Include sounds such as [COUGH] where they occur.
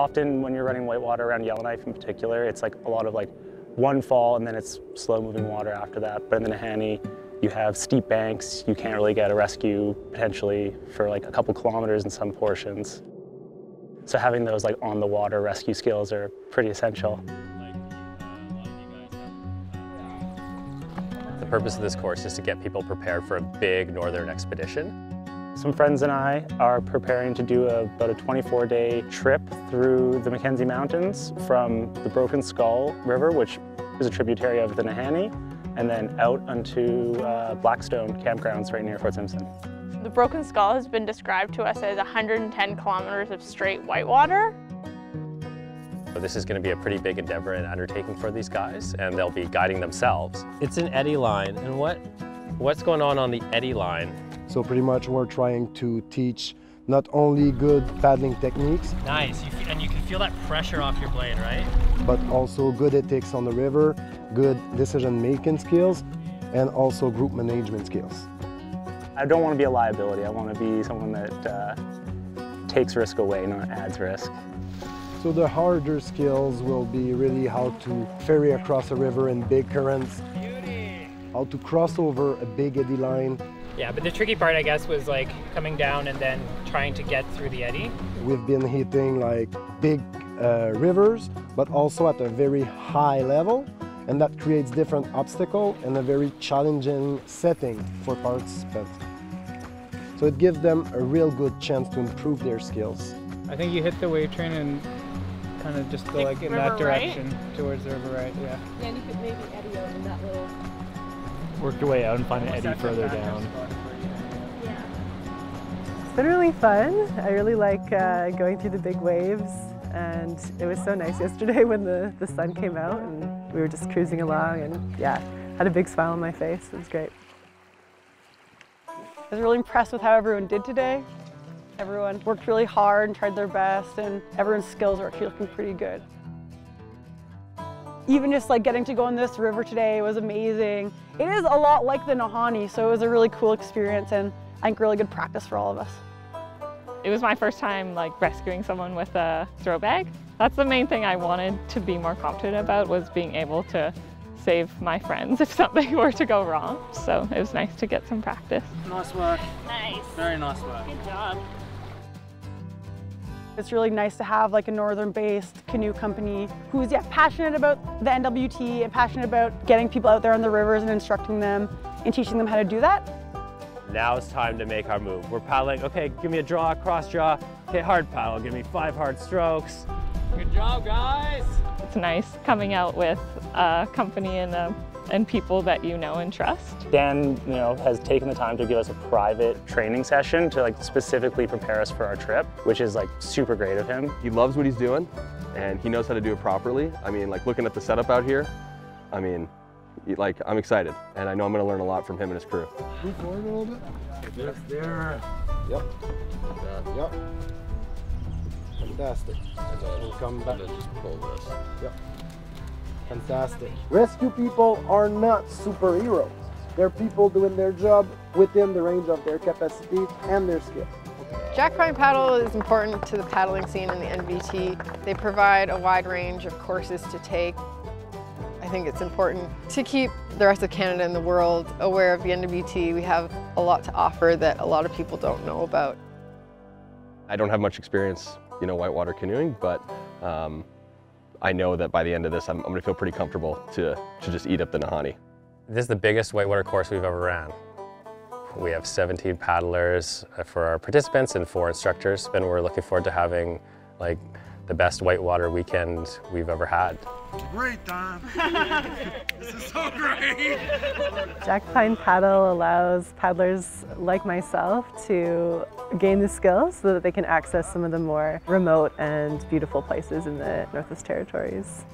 Often when you're running whitewater around Yellowknife in particular, it's like a lot of like one fall and then it's slow moving water after that. But in the Nahanni, you have steep banks, you can't really get a rescue potentially for like a couple kilometers in some portions. So having those like on the water rescue skills are pretty essential. The purpose of this course is to get people prepared for a big northern expedition. Some friends and I are preparing to do a, about a 24-day trip through the Mackenzie Mountains from the Broken Skull River, which is a tributary of the Nahanni, and then out onto uh, Blackstone campgrounds right near Fort Simpson. The Broken Skull has been described to us as 110 kilometers of straight whitewater. So this is going to be a pretty big endeavor and undertaking for these guys, and they'll be guiding themselves. It's an eddy line, and what what's going on on the eddy line? So pretty much we're trying to teach not only good paddling techniques, Nice, you and you can feel that pressure off your blade, right? but also good ethics on the river, good decision-making skills, and also group management skills. I don't want to be a liability. I want to be someone that uh, takes risk away, not adds risk. So the harder skills will be really how to ferry across a river in big currents, how to cross over a big eddy line. Yeah, but the tricky part, I guess, was like coming down and then trying to get through the eddy. We've been hitting like big uh, rivers, but also at a very high level, and that creates different obstacles and a very challenging setting for participants. So it gives them a real good chance to improve their skills. I think you hit the wave train and kind of just go Like like in that direction towards the river right, yeah. Yeah, and you could maybe eddy out in that little. Work your way out and find an eddy further down. It's been really fun. I really like uh, going through the big waves and it was so nice [LAUGHS] yesterday when the, the sun came out and we were just cruising along and yeah, had a big smile on my face. It was great. I was really impressed with how everyone did today. Everyone worked really hard and tried their best and everyone's skills are actually looking pretty good. Even just like getting to go in this river today was amazing. It is a lot like the Nahanni, so it was a really cool experience and I think really good practice for all of us. It was my first time like rescuing someone with a throw bag. That's the main thing I wanted to be more confident about was being able to save my friends if [LAUGHS] something were to go wrong. So it was nice to get some practice. Nice work. Nice. Very nice work. Good job. It's really nice to have like a northern-based canoe company who's yeah passionate about the NWT and passionate about getting people out there on the rivers and instructing them and teaching them how to do that. Now it's time to make our move. We're paddling, okay, give me a draw, cross draw, okay, hard paddle, give me five hard strokes. Good job, guys! It's nice coming out with a company and, a, and people that you know and trust. Dan, you know, has taken the time to give us a private training session to like specifically prepare us for our trip, which is like super great of him. He loves what he's doing and he knows how to do it properly. I mean, like looking at the setup out here, I mean, like I'm excited and I know I'm gonna learn a lot from him and his crew. Move forward a little bit. Yes, there. Yep. Yep. Fantastic. We'll come back. just pull this. Yep. Fantastic. Rescue people are not superheroes. They're people doing their job within the range of their capacity and their skills. Jackpine Paddle is important to the paddling scene in the NWT. They provide a wide range of courses to take. I think it's important to keep the rest of Canada and the world aware of the NWT. We have a lot to offer that a lot of people don't know about. I don't have much experience, you know, whitewater canoeing, but um, I know that by the end of this, I'm, I'm gonna feel pretty comfortable to, to just eat up the Nahanni. This is the biggest whitewater course we've ever ran. We have 17 paddlers uh, for our participants and four instructors, and we're looking forward to having like the best whitewater weekend we've ever had. Great time. [LAUGHS] this is so great. Jack Pine Paddle allows paddlers like myself to gain the skills so that they can access some of the more remote and beautiful places in the Northwest Territories.